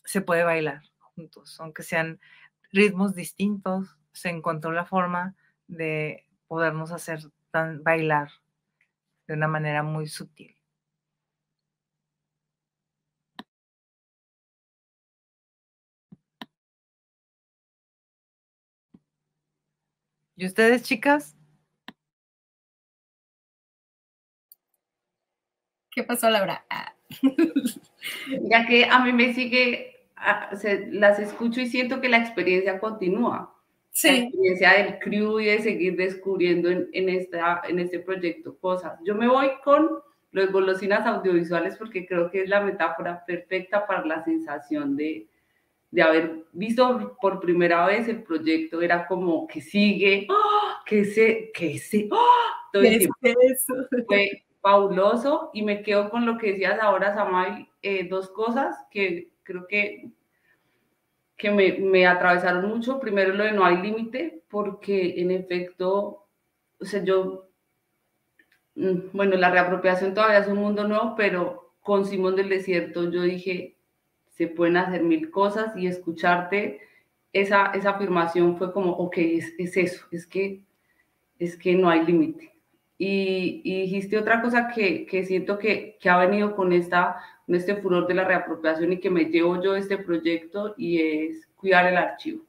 se puede bailar juntos, aunque sean ritmos distintos, se encontró la forma de podernos hacer tan, bailar de una manera muy sutil. ¿Y ustedes, chicas? ¿Qué pasó, Laura? Ah. ya que a mí me sigue, ah, las escucho y siento que la experiencia continúa. Sí. La experiencia del crew y de seguir descubriendo en, en, esta, en este proyecto cosas. Yo me voy con los golosinas audiovisuales porque creo que es la metáfora perfecta para la sensación de, de haber visto por primera vez el proyecto, era como que sigue, ¡ah! que se, que se, ¡ah! todo el Fue fabuloso y me quedo con lo que decías ahora, Samay, eh, dos cosas que creo que, que me, me, atravesaron mucho. Primero lo de no hay límite, porque en efecto, o sea, yo, mm, bueno, la reapropiación todavía es un mundo nuevo, pero con Simón del Desierto yo dije, se pueden hacer mil cosas y escucharte esa, esa afirmación fue como, ok, es, es eso, es que, es que no hay límite. Y, dijiste otra cosa que, que siento que, que, ha venido con, esta, con este furor de la reapropiación y que me llevo yo este proyecto y es cuidar el archivo.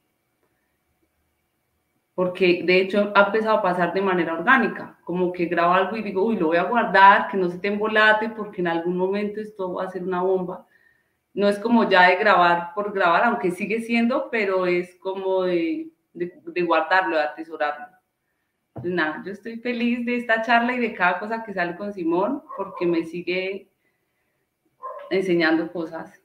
Porque de hecho ha empezado a pasar de manera orgánica, como que grabo algo y digo, uy, lo voy a guardar, que no se te embolate porque en algún momento esto va a ser una bomba. No es como ya de grabar por grabar, aunque sigue siendo, pero es como de, de, guardarlo, de atesorarlo. Pues nada, yo estoy feliz de esta charla y de cada cosa que sale con Simón porque me sigue enseñando cosas.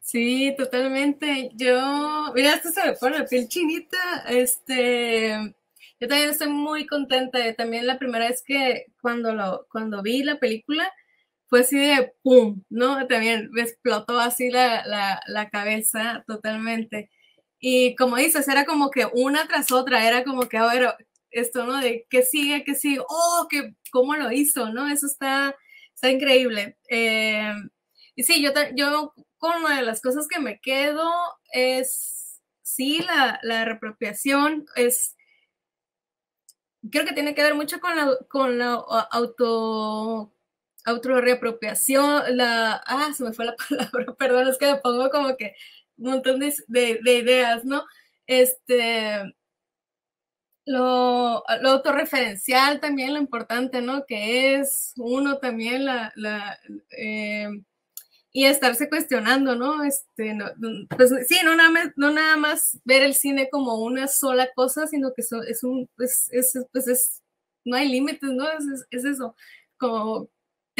Sí, totalmente. Yo, mira, esto se me pone la piel chinita. Este, yo también estoy muy contenta. También la primera vez que cuando lo, cuando vi la película fue así de pum, ¿no? También me explotó así la, la, cabeza totalmente. Y como dices, era como que una tras otra, era como que, a ver, esto, ¿no? Qué sigue, qué sigue, oh, que, cómo lo hizo, ¿no? Eso está, está increíble. Eh, y sí, yo, yo con una de las cosas que me quedo es, sí, la, la reapropiación es, creo que tiene que ver mucho con la, con la auto auto reapropiación, la, ah, se me fue la palabra, perdón, es que me pongo como que un montón de, de, ideas, ¿no? Este, lo, lo, autorreferencial también, lo importante, ¿no? Que es uno también la, la eh, y estarse cuestionando, ¿no? Este, no, pues sí, no nada, más, no nada más ver el cine como una sola cosa, sino que es un, pues, es, pues es, no hay límites, ¿no? Es, es, es, eso, como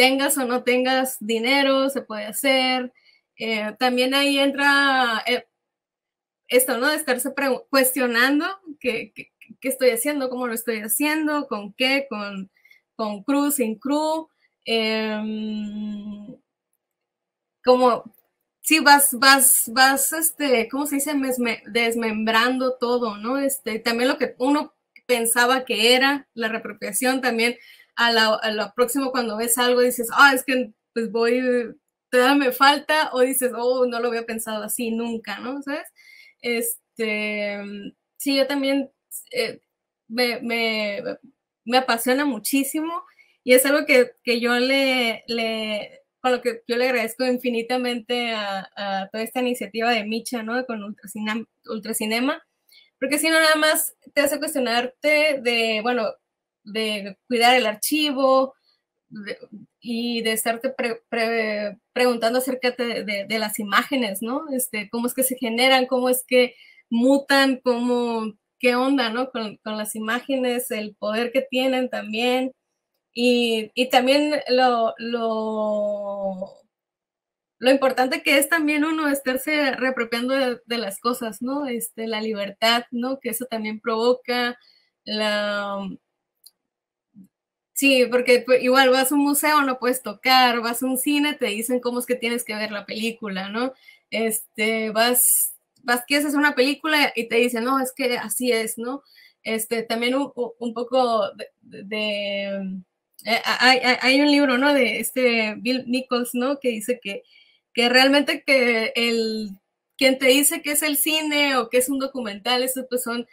tengas o no tengas dinero, se puede hacer, eh, también ahí entra eh, esto, ¿no? De estarse cuestionando qué, estoy haciendo, cómo lo estoy haciendo, con qué, con, con cruz, sin cruz. Em, como sí vas, vas, vas, este, ¿cómo se dice? desmembrando todo, ¿no? Este, también lo que uno pensaba que era la reapropiación, también a, lo próximo cuando ves algo dices, ah, es que pues voy todavía me falta, o dices, oh, no lo había pensado así nunca, ¿no? ¿Sabes? Este, sí, yo también eh, me, me, me, apasiona muchísimo y es algo que, que yo le, le, con lo que yo le agradezco infinitamente a, a toda esta iniciativa de Micha, ¿no? Con Ultracinema, Ultracinema porque si no nada más te hace cuestionarte de, bueno, de cuidar el archivo, y de estarte preguntando acerca de, las imágenes, ¿no? Este, cómo es que se generan, cómo es que mutan, cómo, qué onda, ¿no? Con, con las imágenes, el poder que tienen también. Y, y también lo, lo, lo, importante que es también uno estarse reapropiando de, de, las cosas, ¿no? Este, la libertad, ¿no? Que eso también provoca la Sí, porque pues, igual vas a un museo, no puedes tocar, vas a un cine, te dicen cómo es que tienes que ver la película, ¿no? Este, vas, vas, quieres hacer una película y te dicen, no, es que así es, ¿no? Este, también un, poco de, eh, hay, hay, un libro, ¿no? De este Bill Nichols, ¿no? Que dice que, que realmente que el, quien te dice que es el cine o que es un documental, eso pues son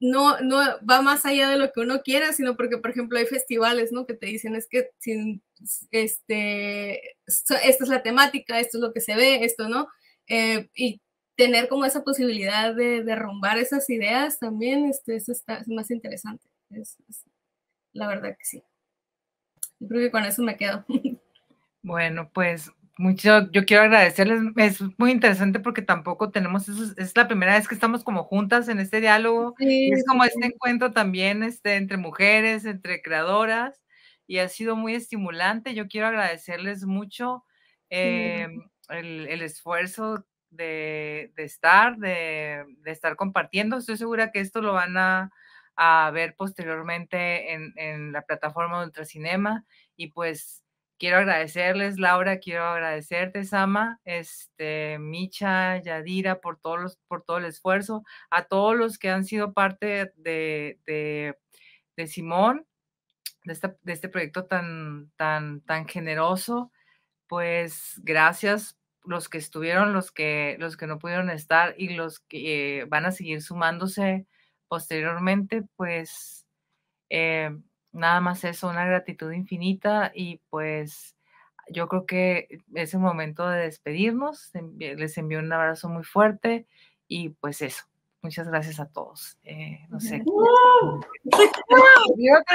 no, no va más allá de lo que uno quiera, sino porque, por ejemplo, hay festivales, ¿no? Que te dicen, es que sin, este, esta es la temática, esto es lo que se ve, esto, ¿no? Eh, y tener como esa posibilidad de derrumbar esas ideas también, este, es más interesante. Es, la verdad que sí. Yo creo que con eso me quedo. Bueno, pues mucho, yo quiero agradecerles, es muy interesante porque tampoco tenemos, eso, es la primera vez que estamos como juntas en este diálogo, es como este encuentro también este, entre mujeres, entre creadoras, y ha sido muy estimulante, yo quiero agradecerles mucho eh, el, esfuerzo de, estar, de, estar compartiendo, estoy segura que esto lo van a, ver posteriormente en, en la plataforma de Ultracinema, y pues quiero agradecerles, Laura, quiero agradecerte, Sama, este, Micha, Yadira, por, todos los, por todo el esfuerzo, a todos los que han sido parte de, de, de Simón, de, este proyecto tan, tan, tan generoso, pues gracias los que estuvieron, los que, los que no pudieron estar y los que van a seguir sumándose posteriormente, pues eh, nada más eso, una gratitud infinita y pues yo creo que es el momento de despedirnos. Les envío un abrazo muy fuerte y pues eso. Muchas gracias a todos. Eh, no sé.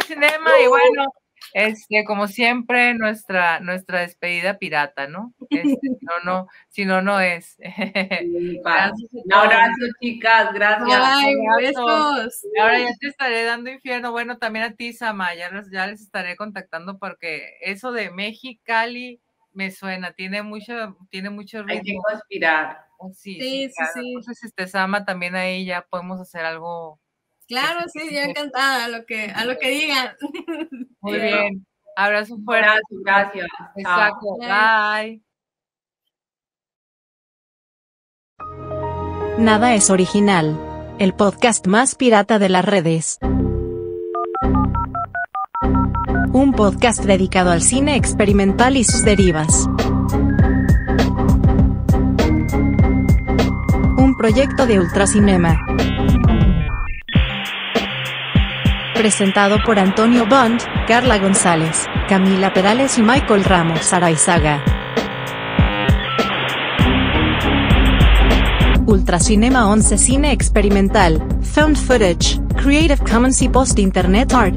cinema y bueno, este, como siempre, nuestra, nuestra despedida pirata, ¿no? Este, no, no, si no, no es. gracias un abrazo, chicas, gracias. Ay, besos. Ahora ya te estaré dando infierno. Bueno, también a ti, Sama, ya les, ya les estaré contactando porque eso de Mexicali me suena, tiene mucho, tiene mucho ritmo. Hay que conspirar. Oh, sí, sí, sí, sí, Entonces, este, Sama, también ahí ya podemos hacer algo Claro, sí, yo encantada a lo que, a lo que digan. Muy bien. Abrazo fuerte. Gracias. Exacto. Bye. Nada es original. El podcast más pirata de las redes. Un podcast dedicado al cine experimental y sus derivas. Un proyecto de Ultracinema. Presentado por Antonio Bond, Carla González, Camila Perales y Michael Ramos Araizaga. Ultracinema 11 Cine Experimental, Found Footage, Creative Commons y Post Internet Art.